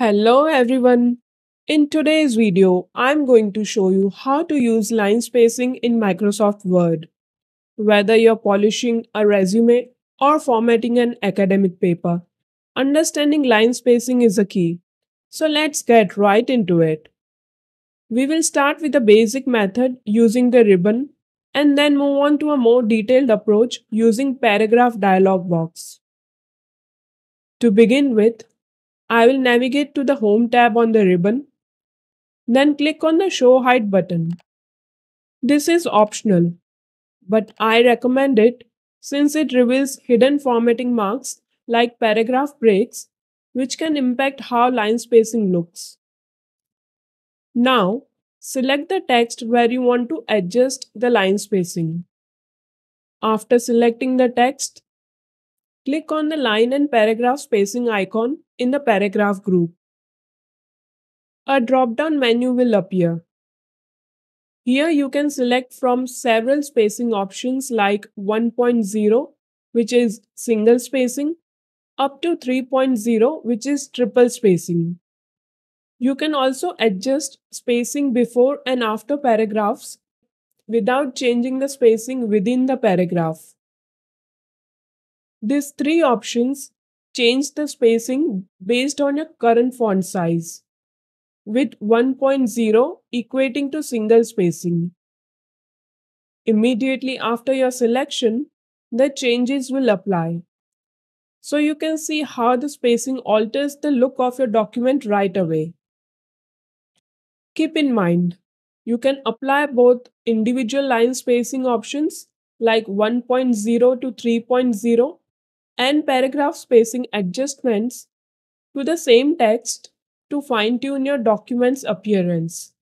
Hello everyone. In today's video, I'm going to show you how to use line spacing in Microsoft Word. Whether you're polishing a resume or formatting an academic paper, understanding line spacing is a key. So let's get right into it. We will start with the basic method using the ribbon and then move on to a more detailed approach using paragraph dialog box. To begin with, I will navigate to the Home tab on the ribbon, then click on the Show Hide button. This is optional, but I recommend it since it reveals hidden formatting marks like paragraph breaks, which can impact how line spacing looks. Now, select the text where you want to adjust the line spacing. After selecting the text, click on the line and paragraph spacing icon in the paragraph group. A drop-down menu will appear. Here you can select from several spacing options like 1.0 which is single spacing up to 3.0 which is triple spacing. You can also adjust spacing before and after paragraphs without changing the spacing within the paragraph. These three options change the spacing based on your current font size, with 1.0 equating to single spacing. Immediately after your selection, the changes will apply. So you can see how the spacing alters the look of your document right away. Keep in mind, you can apply both individual line spacing options like 1.0 to 3.0 and paragraph spacing adjustments to the same text to fine-tune your document's appearance.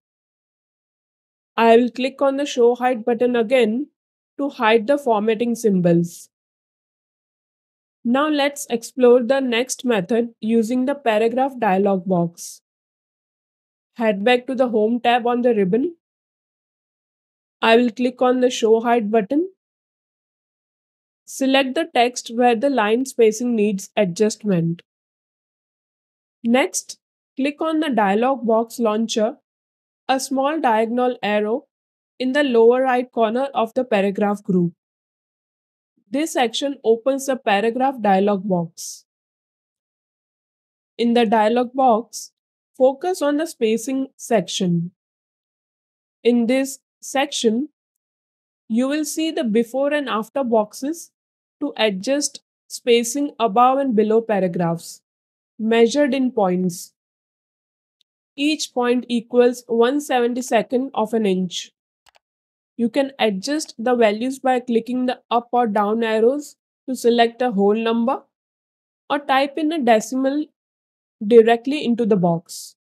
I will click on the Show Hide button again to hide the formatting symbols. Now let's explore the next method using the paragraph dialog box. Head back to the Home tab on the ribbon. I will click on the Show Hide button Select the text where the line spacing needs adjustment. Next, click on the dialog box launcher, a small diagonal arrow in the lower right corner of the paragraph group. This section opens the paragraph dialog box. In the dialog box, focus on the spacing section. In this section, you will see the before and after boxes to adjust spacing above and below paragraphs, measured in points. Each point equals 172nd of an inch. You can adjust the values by clicking the up or down arrows to select a whole number or type in a decimal directly into the box.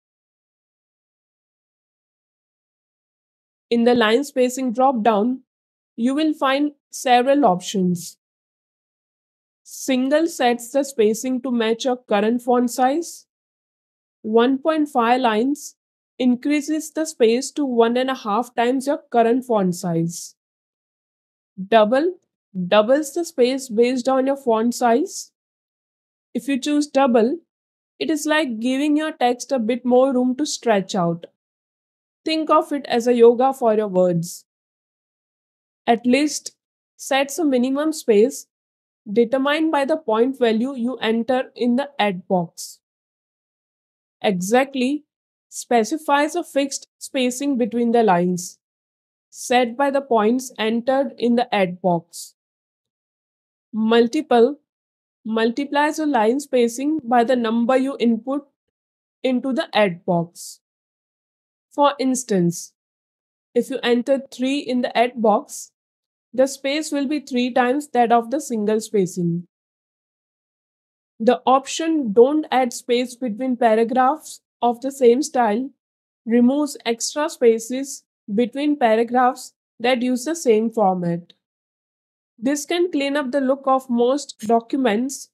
In the line spacing drop down, you will find several options. Single sets the spacing to match your current font size. 1.5 lines increases the space to one and a half times your current font size. Double doubles the space based on your font size. If you choose double, it is like giving your text a bit more room to stretch out. Think of it as a yoga for your words. At least sets a minimum space determined by the point value you enter in the At box. Exactly specifies a fixed spacing between the lines set by the points entered in the At box. Multiple multiplies the line spacing by the number you input into the At box. For instance, if you enter 3 in the At box, the space will be 3 times that of the single spacing. The option don't add space between paragraphs of the same style removes extra spaces between paragraphs that use the same format. This can clean up the look of most documents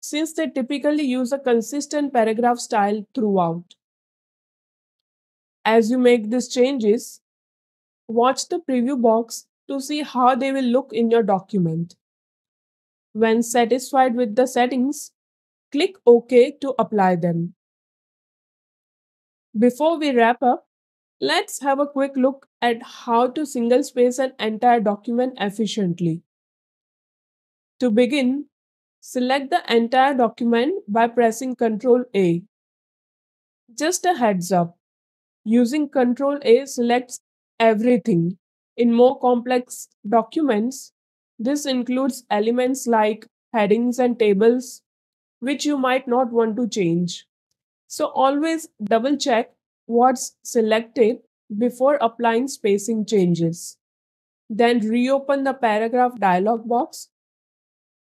since they typically use a consistent paragraph style throughout. As you make these changes, watch the preview box to see how they will look in your document. When satisfied with the settings, click OK to apply them. Before we wrap up, let's have a quick look at how to single space an entire document efficiently. To begin, select the entire document by pressing Ctrl A. Just a heads up, using Ctrl A selects everything. In more complex documents, this includes elements like headings and tables, which you might not want to change. So always double check what's selected before applying spacing changes. Then reopen the paragraph dialog box.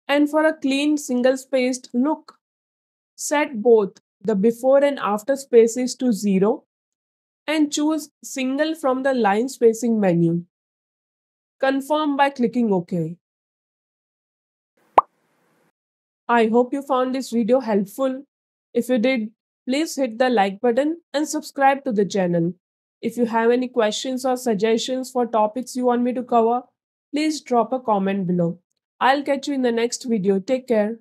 And for a clean single spaced look, set both the before and after spaces to 0 and choose single from the line spacing menu. Confirm by clicking OK. I hope you found this video helpful. If you did, please hit the like button and subscribe to the channel. If you have any questions or suggestions for topics you want me to cover, please drop a comment below. I'll catch you in the next video. Take care.